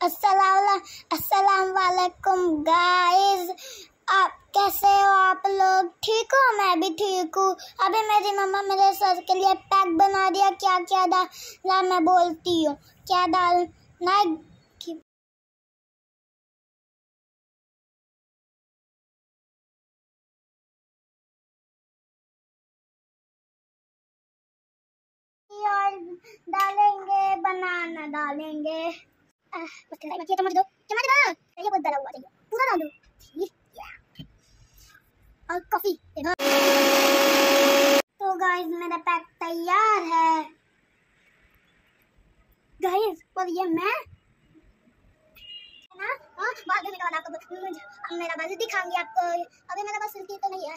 अस्सलाम वालेकुम गाइस आप कैसे हो आप लोग? ठीक हो? मैं भी ठीक हूँ। अभी मेरी मम्मा मेरे सर के लिए पैक बना दिया। क्या क्या डालना मैं बोलती हूँ। क्या डालना और डालेंगे, बनाना डालेंगे। बस चम्मच दो चम्मच दो बहुत हुआ पूरा डाल और कॉफ़ी तो गाइस मेरा पैक तैयार है गाइस ये मैं ना बाद आपको मेरा दिखाऊँगी आपको मेरा सिल्की तो नहीं है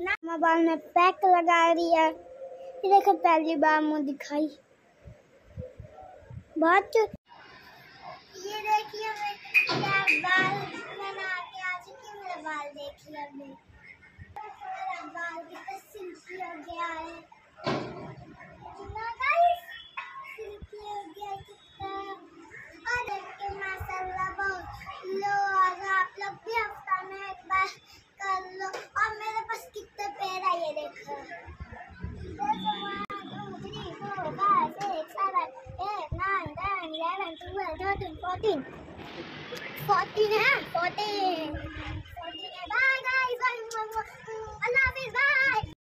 ना में पैक लगा रही है ये देखो पहली बार मुँह दिखाई बहुत चुकी देखिए अभी बाल कितना सिल्की हो गया है सिल्की हो गया कितना और देख के बहुत लो और आप लोग भी हफ़्ता में एक बार कर लो और मेरे पास कितने पैर है ये देखो फोर्टीन है फोर्टीन